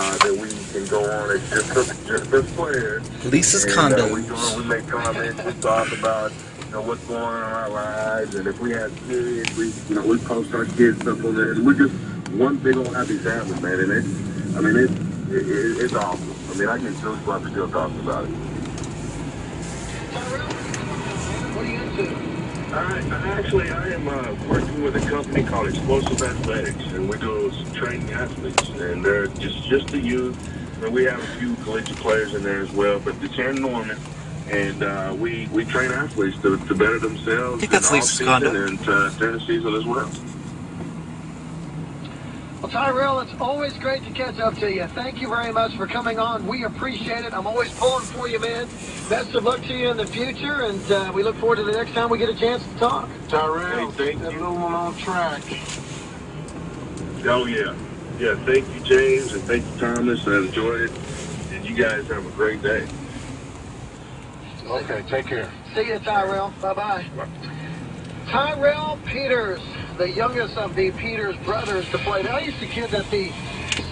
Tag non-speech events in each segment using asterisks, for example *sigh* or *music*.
uh, that we can go on as just, just as players. Lisa's and, condo. Uh, we, go we make comments, we talk about you know what's going on in our lives, and if we have kids, we you know we post our kids stuff on there. And We're just one big old happy family, man, and it's I mean it's it, it, it's awesome. I mean I get goosebumps still talking about it. What are you into? I, I actually, I am uh, working with a company called Explosive Athletics, and we do training athletes, and they're just just the youth. And we have a few collegiate players in there as well, but it's in Norman, and uh, we we train athletes to, to better themselves. I think that's in Lisa's and uh, during the season as well. Well, Tyrell, it's always great to catch up to you. Thank you very much for coming on. We appreciate it. I'm always pulling for you, man. Best of luck to you in the future, and uh, we look forward to the next time we get a chance to talk. Tyrell, hey, thank that you. little one on track. Oh yeah, yeah. Thank you, James, and thank you, Thomas. I enjoyed it, and you guys have a great day. Okay, take care. See you, Tyrell. Bye-bye. Tyrell Peters, the youngest of the Peters brothers to play. Now, I used to kid that the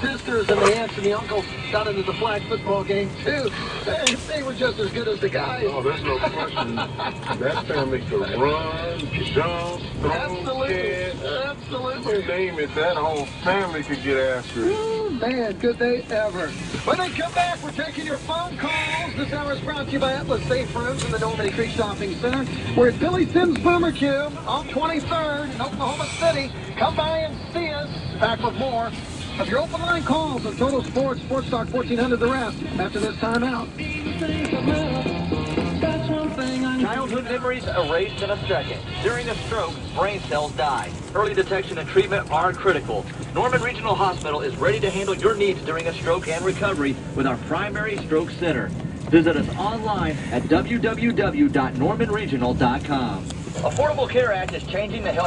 sisters and the aunts and the uncles got into the flag football game, too. They, they were just as good as the guys. Oh, there's no question. *laughs* that family could run, jump, throw, Absolutely. catch. Absolutely. name it, that whole family could get after it. Oh, man, good day ever. When they come back, we're taking your phone calls. This hour is brought to you by Atlas Safe Rooms in the Normandy Creek Shopping Center. We're at Billy Sims Boomer Cube on 23rd in Oklahoma City. Come by and see us. Back with more of your open line calls on Total Sports, Sports Talk 1400 The Ref after this timeout. Memories erased in a second. During a stroke, brain cells die. Early detection and treatment are critical. Norman Regional Hospital is ready to handle your needs during a stroke and recovery with our primary stroke center. Visit us online at www.normanregional.com. Affordable Care Act is changing the health